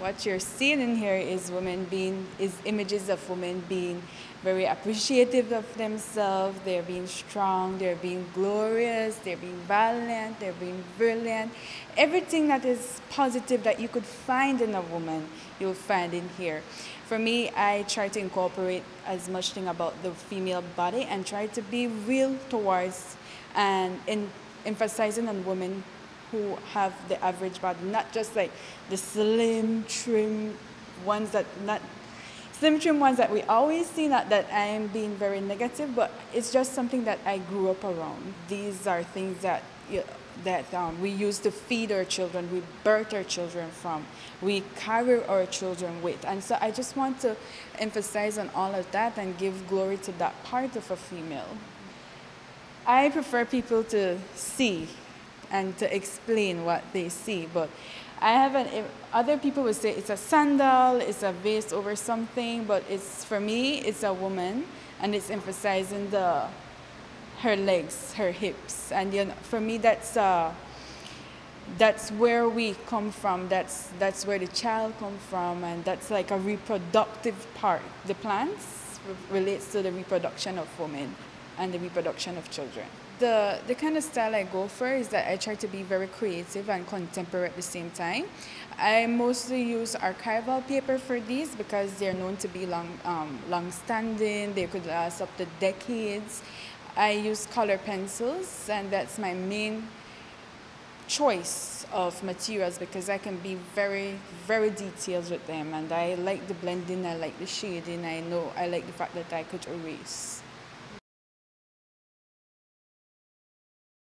What you're seeing in here is women being, is images of women being very appreciative of themselves, they're being strong, they're being glorious, they're being valiant, they're being brilliant. Everything that is positive that you could find in a woman, you'll find in here. For me, I try to incorporate as much thing about the female body and try to be real towards and in emphasizing on women who have the average body, not just like the slim, trim ones that not slim trim ones that we always see not that I am being very negative, but it's just something that I grew up around. These are things that you that um, we use to feed our children, we birth our children from, we carry our children with. And so I just want to emphasize on all of that and give glory to that part of a female. I prefer people to see and to explain what they see. But I haven't, other people would say it's a sandal, it's a vase over something, but it's, for me, it's a woman and it's emphasizing the, her legs, her hips. And you know, for me, that's, uh, that's where we come from. That's, that's where the child comes from. And that's like a reproductive part. The plants relates to the reproduction of women and the reproduction of children. The, the kind of style I go for is that I try to be very creative and contemporary at the same time. I mostly use archival paper for these because they're known to be long, um, long standing, they could last up to decades. I use color pencils and that's my main choice of materials because I can be very, very detailed with them and I like the blending, I like the shading, I know, I like the fact that I could erase.